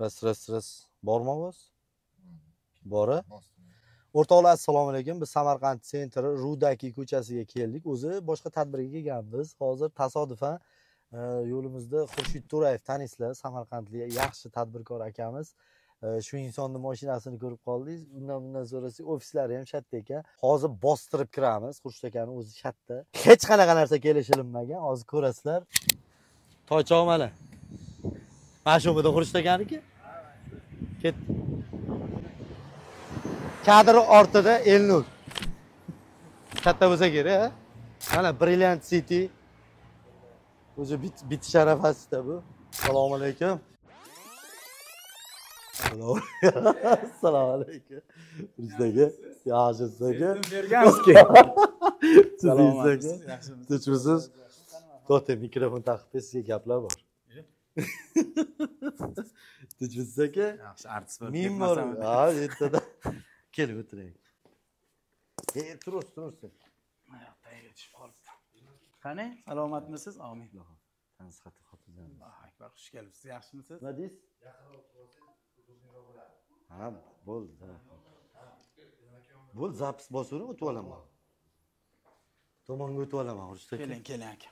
ras ras ras bormi ovoz? Bora. O'rtoqlar assalomu alaykum. Biz samarqand sentri rudaki ko'chasiga keldik. O'zi boshqa tadbirga kelganmiz. Hozir tasodifan yo'limizda xurshid to'rayev taniysizlar samarqandlik yaxshi tadbirkor akamiz. Shu insonni mashinasini ko'rib qoldik undan bundan so'rasak ofislari ham shatta ekan. Hozir bostirib kiramiz. Xurshid akani o'zi shatta hech qanaqa narsa kelishilmagan. Hozir ko'rasizlar. Toychoq mana mana shu yerda xurshid akaniki ket. Kadr ortida elnur. Katta bo'lsa kerak mana brilliant city. O'zi biti sharafasida bu. Assalomu alaykum. Assalomu alaykum. Aka yaxshisiz aka berganmizki siz yaxshimisiz? Tinchmisiz to'xta mikrofon taqib sizga gaplar bor tinchmisiz aka yaxshi artist bo'lib men bor ha ertada kelib o'tiring e turasiz turasiz tagiga tushib qolibdi qani? Salomatmisiz omin. Tansihat xotirjam allohu akbar xush kelibsiz. Yaxshimisiz? Nima deysiz ha bo'ldi bo'ldi zapis bosavering o'tib olaman. Tomonga o'tib olaman xurshid aka keling keling aka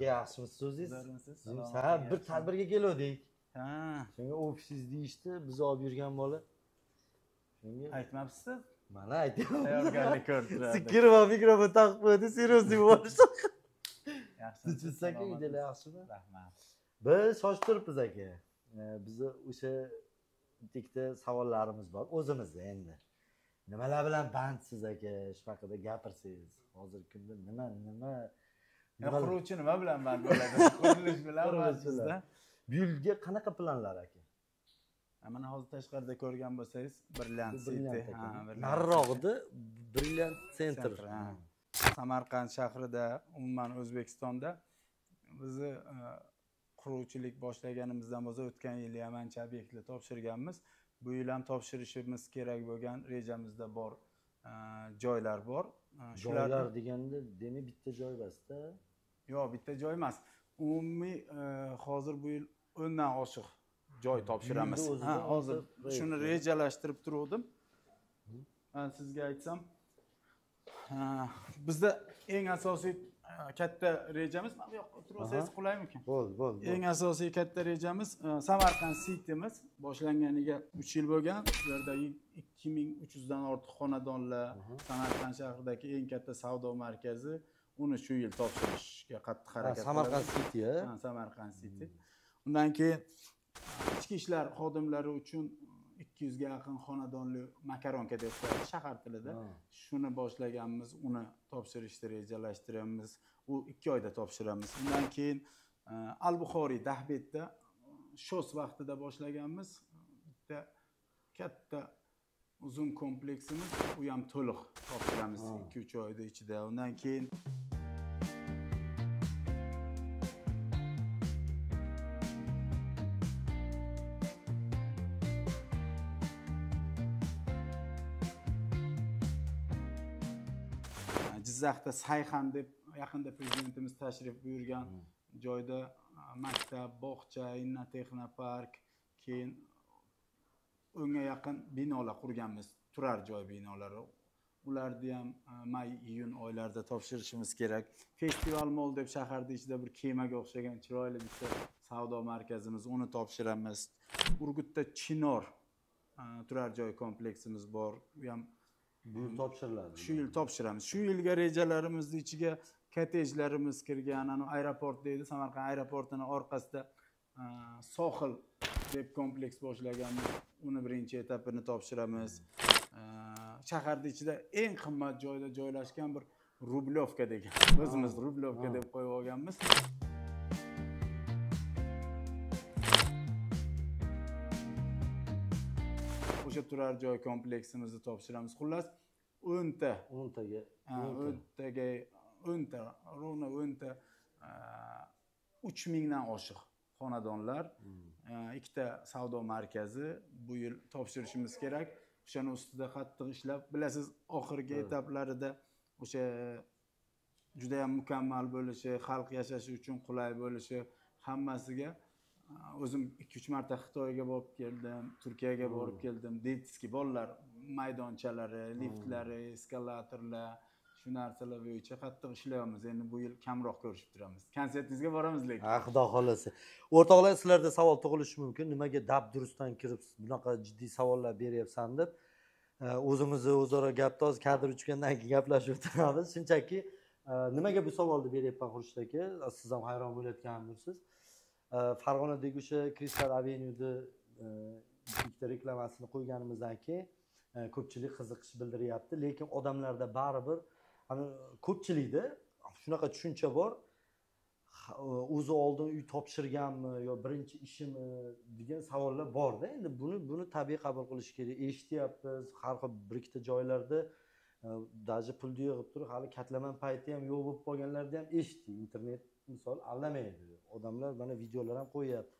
yaxshimisiz o'zingiz ha bir tadbirga kelgandik ha. Shunga ofisingiz deyishdi biz olib yurgan bola. Shunga aytmabsiz? Mana aytyapman tayyorgarlik turardik kirib mikrofon taqib qo'ydi serьезный bo'lishdi yaxshimisiz aka uydalar yaxshimi? Rahmat. Biz shoshib turibmiz aka. Bizni o'sha bitta savollarimiz bor. O'zimizni endi. Nimalar bilan bandsiz aka? Shu haqida gapirsangiz. Hozirgi kunda nima nima quruvchi nima bilan band bo'ladi? Qurilish bilan bu yilga qanaqa planlar aka? Mana hozir tashqarida ko'rgan bo'lsangiz brilliant city. Aka. Brilliant center. Ha. samarqand shahrida umuman o'zbekistonda bizni e, quruvchilik boshlaganimizdan bo'lsa o'tgan yili ham ancha obyektlar topshirganmiz. Bu yil ham topshirishimiz kerak bo'lgan rejamizda bor e, joylar bor joylar deganda demak bitta joy emasda yo'q bitta joy emas. Umumiy e, hozir bu yil o'ndan oshiq joy topshiramiz. ha hozir shuni rejalashtirib man sizga aytsam. Bizda eng asosiy e, katta rejamiz mana bu yoqqa Aha. qulaymikan bo'ldi bo'ldi eng asosiy katta rejamiz e, samarqand citymiz. Boshlanganiga uch yil bo'lgan. Bu yerda ikki ming uch yuzdan ortiq xonadonlar samarqand shahridagi eng katta savdo markazi. Uni shu yil topshirishga qattiq Ha, harakat samarqand city samarqand city. Undan keyin ichki ishlar xodimlari uchun ikki yuzga yaqin xonadonli makaronka deb qo'yadi shahar tilida. Shuni boshlaganmiz uni topshirishni rejalashtiryapmiz u ikki oyda topshiramiz. Undan keyin e, al buxoriy dahbetda shos vaqtida boshlaganmiz. Bitta katta uzun kompleksimiz u ham to'liq ikki uch oyda ichida. Undan keyin jizzaxda sayxan deb yaqinda prezidentimiz tashrif buyurgan joyda a, maktab bog'cha inna texnopark keyin o'nga yaqin binolar qurganmiz. Turar joy binolari. Ularni ham a, may iyun oylarida topshirishimiz kerak. Festival mol deb shaharni ichida bir kemaga o'xshagan chiroyli bitta savdo markazimiz uni topshiramiz. Urgutda chinor a, turar joy kompleksimiz bor. U ham bu yil topshiriladi. Shu yil topshiramiz. Shu yilgi rejalarimizni ichiga kottejlarimiz kirgan anavi aeroport deydi. Samarqand aeroportini orqasida a, sohil deb kompleks boshlaganmiz uni birinchi etapini topshiramiz. Shaharni ichida eng qimmat joyda joylashgan bir rublyovka degan o'zimiz rublyovka deb qo'yib olganmiz. O'sha turar joy kompleksimizni topshiramiz. Xullas o'nta. O'ntaga o'ntaga o'nta ровно o'nta uch mingdan oshiq xonadonlar. A, ikkita savdo markazi. Bu yil topshirishimiz kerak. O'shani ustida qattiq ishlab bilasiz oxirgi etaplarida o'sha judayam mukammal bo'lishi xalq yashashi uchun qulay bo'lishi hammasiga o'zim ikki uch marta xitoyga borib keldim turkiyaga borib keldim. Detskiy bolalar maydonchalari liftlari eskalatorlar shu narsalar bo'yicha qattiq ishlayapmiz. Endi bu yil kamroq ko'rishib turamiz. Konsertingizga boramiz lekin. Ha xudo xohlasa. O'rtoqlar sizlarda savol tug'ilishi mumkin. Nimaga dabdurustdan kirib bunaqa jiddiy savollar beryapsan deb e, o'zimizni o'zaro gaptoz kadr uchgandan keyin gaplashib o'tiramiz. Shunchaki e, nimaga bu savolni beryapman xurshid aka? Siz ham hayron bo'layotgandirsiz. E, Farg'onadagi o'sha kristal avenyuda bitta reklamasini qo'yganimizdan keyin ko'pchilik qiziqish bildiryapti. Lekin odamlarda baribir ko'pchilikda shunaqa tushuncha bor o'zi oldin uy topshirganmi yo birinchi ishimi degan savollar borda. Endi buni buni tabiiy qabul qilish kerak. Eshityapmiz har xil bir ikkita joylarda даже pulni yig'ib turib hali katlaman payti ham yo'q bo'lib qolganlarni ham eshitdik internet misol aldamaydi. Odamlar mana videolar ham qo'yyapti.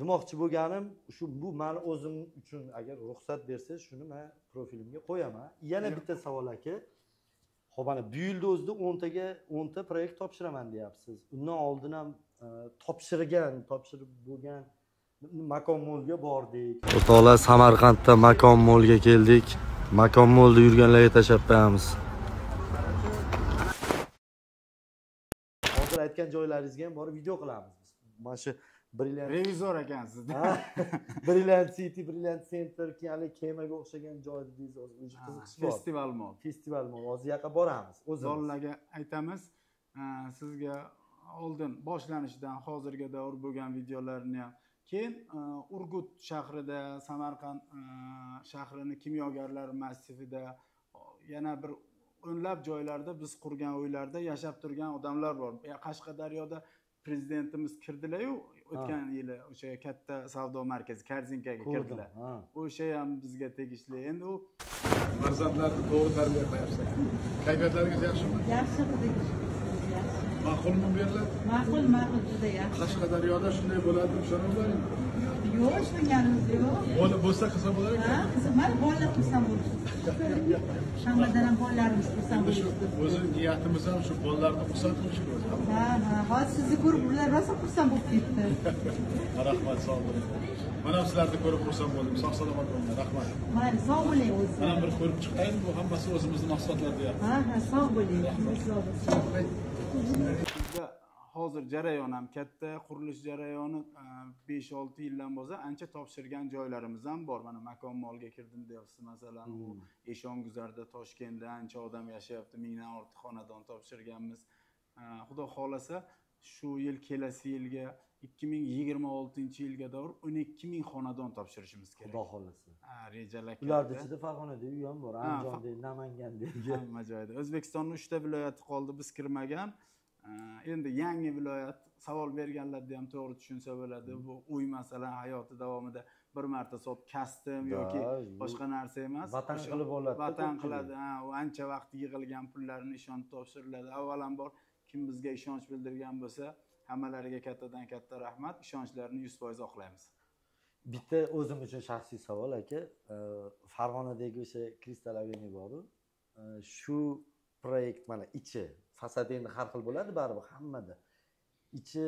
Demoqchi bo'lganim shu bu mani o'zim uchun agar ruxsat bersangiz shuni man profilimga qo'yaman. Yana bitta savol aka ho'p ana bu yilni o'zida o'ntaga o'nta proyekt topshiraman deyapsiz. Undan oldin ham e, topshirgan topshirib bo'lgan makon mo'lga bordik. O'rtoqlar samarqandda makon mo'lga keldik. Makon mo'lda yurganlarga tashlab qo'yamiz hozir aytgan joylaringizga ham borib video qilamiz. Mana shu brilliant. Revizor ekansiz brilliant city brilliant center keyin haligi kemaga o'xshagan joy dedingiz o'sha qiziqish bor. festival mol. Festival mol. Hozir yoqqa boramiz o'zimiz. Bolalarga aytamiz sizga oldin boshlanishidan hozirgi davr bo'lgan videolarni ham keyin urgut shahrida samarqand shahrini kimyogarlar massivida yana bir o'nlab joylarda biz qurgan uylarda yashab turgan odamlar bor. Qashqadaryoda prezidentimiz kirdilaryu o'tgan yili o'sha katta savdo markazi korzinkaga kirdilar. o'sha ham bizga tegishli. Endi u farzandlarni to'g'ri tarbiya qilyapsiz kayfiyatlaringiz yaxshimi? Yaxshi ma'qulmi bu yerlar ma'qul ma'qul juda yaxshi. Qashqadaryoda shunday bo'ladi ishonavering yo'q ishonganimiz yo'q. Bo'lsa qilsa bo'lar ha qiziq mayli bolalar xursand bo'lishsin shanbadan ham bolalarimiz xursand bo'lishdi o'zi niyatimiz ham shu bolalarni xursand qilish ha ha hozir sizni ko'rib ular rosa xursand bo'lib ketdi. Rahmat sog' bo'ling. Mana sizlarni ko'rib xursand bo'ldim. Sog' salomat bo'linglar. Rahmat. Mayli sog' bo'ling o'zi. Mana bir ko'rib chiqayin bu hammasi o'zimizni mahsulotlar deyapti. Ha ha sog' bo'ling sog' bo'ling bizda hozir jarayon ham katta qurilish jarayoni e, besh olti yildan bo'lsa ancha topshirgan joylarimiz ham bor mana makon molga kirdim deyapsiz masalan u hmm. eshonguzarda toshkentda ancha odam yashayapti mingdan ortiq xonadon topshirganmiz e, xudo xohlasa shu yil kelasi yilga ikki ming yigirma oltinchi yilga davr o'n ikki ming xonadon topshirishimiz kerak. Xudo xohlasa. Rejalar ularni ichida farg'onada uy ham bor andijonda namangandagi hamma joyda. O'zbekistonni uchta viloyati qoldi biz kirmagan. Endi yangi viloyat savol berganlarda ham to'g'ri tushunsa bo'ladi. Bu uy masalan hayoti davomida bir marta sotib kasdim yoki boshqa narsa emas. Vatan qilib oladi vatan qiladi. Ha u ancha vaqt yig'ilgan pullarni ishonib topshiriladi. Avvalambor kim bizga ishonch bildirgan bo'lsa hammalariga kattadan katta rahmat. Ishonchlarini yuz foiz oqlaymiz. Bitta o'zim uchun shaxsiy savol aka. Farg'onadagi o'sha kristal aveni boru. Shu proyekt mana ichi fasadi endi har xil bo'ladi baribir hammada. Ichi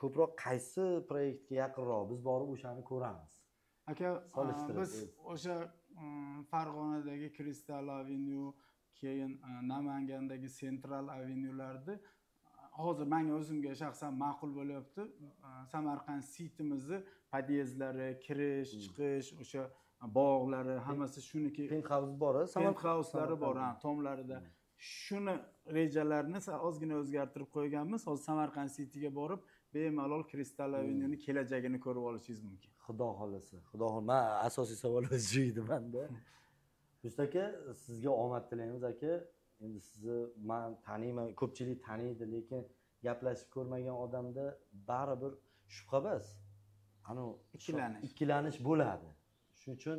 ko'proq qaysi proyektga yaqinroq biz borib o'shani ko'ramiz. Aka biz o'sha farg'onadagi kristal avenyu keyin namangandagi central avenyularni hozir manga o'zimga shaxsan ma'qul bo'lyapti. Samarqand sitimizni podyezdlari kirish chiqish o'sha bog'lari hammasi shuniki penthouse bor penthoustlari bor tomlarida. Hmm. shuni rejalarni ozgina o'zgartirib qo'yganmiz. Hozir samarqand cityga borib bemalol kristal hmm. kelajagini ko'rib olishingiz mumkin. Xudo xohlasa xudo xohlasa. Man asosiy savol shu edi manda. Do'st aka sizga omad tilaymiz aka endi sizni man taniyman ko'pchilik taniydi lekin gaplashib ko'rmagan odamda baribir shubha bas. Anavi ikkilanish. Ikkilanish bo'ladi. Shuning uchun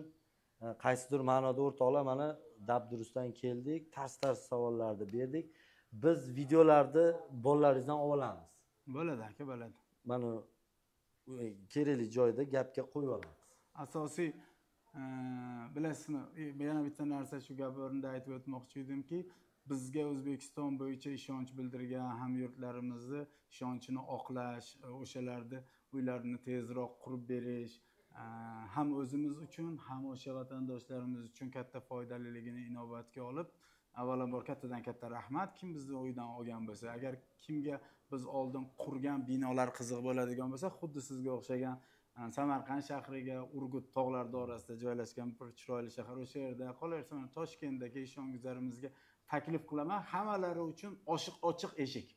e, qaysidir ma'noda o'rtoqlar mana dabdurustdan keldik tars tars savollarni berdik. Biz videolarni bolalaringizdan olamiz. Bo'ladi aka bo'ladi. Mana kerakli joyda gapga qo'yib olamiz. Asosiy e, bilasizmi e, yana bitta narsa shu gap o'rnida aytib o'tmoqchi edimki bizga o'zbekiston bo'yicha ishonch bildirgan hamyurtlarimizni ishonchini oqlash e, o'shalarni uylarini tezroq qurib berish e, ham o'zimiz uchun ham o'sha vatandoshlarimiz uchun katta foydaliligini inobatga olib avvalambor kattadan katta rahmat. Kim bizni uydan olgan bo'lsa agar kimga biz oldin qurgan binolar qiziq bo'ladigan bo'lsa xuddi sizga o'xshagan e, samarqand shahriga urgut tog'lari orasida joylashgan bir chiroyli shahar o'sha yerda qolaversa mana toshkentdagi ishonguzarimizga taklif qilaman. Hammalari uchun oshiq ochiq eshik.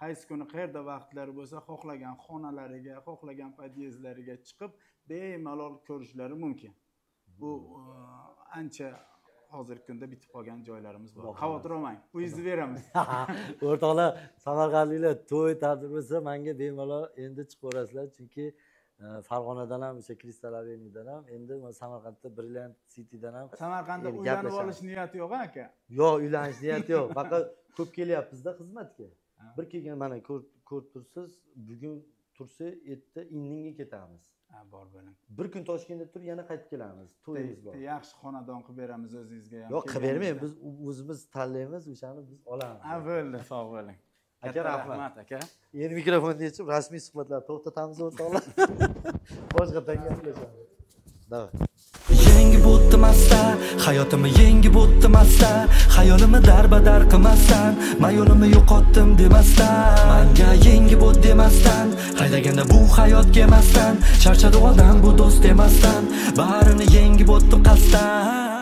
Qaysi kuni qayerda vaqtlari bo'lsa xohlagan xonalariga xohlagan podyezdlariga chiqib bemalol ko'rishlari mumkin. Bu uh, ancha hozirgi kunda bitib qolgan joylarimiz bor. Xavotir olmang uyingizni beramiz. O'rtoqlar samarqandliklar to'y tadbir bo'lsa manga bemalol endi chiqaverasizlar chunki e, farg'onadan ham o'sha kristal avenyudan ham endi mana samarqandda brilliant citydan ham samarqandda uylanib olish niyati yo'q aka? Yo'q uylanish niyati yo'q. Faqat ko'p kelyapmizda xizmatga. Bir kelgan mana ko'r- ko'rib tursiz bugun tursa erta indinga ketamiz. Bor bo'ling. Bir kun toshkentda turib yana qaytib kelamiz. To'yimiz bor. Yaxshi xonadon qilib beramiz o'zingizga ham. Yo'q qilib kelganingizda. biz o'zimiz tanlaymiz o'shani biz olamiz. Ha bo'ldi sog' bo'ling Aka, rahmat. aka. Endi mikrofonni yechib rasmiy suhbatlarni to'xtatamiz o'rtoqlar. Boshqatdan gaplashamiz давай Yengib o'tdim asta hayotimni yengib o'tdim asta. Xayolimni darbadar qilmasdan man yo'limni yo'qotdim demasdan. Manga yengib o't demasdan haydaganda bu hayot kemasdan. Charchadi odam bu do'st emasdan barini yengib o'tdim qasddan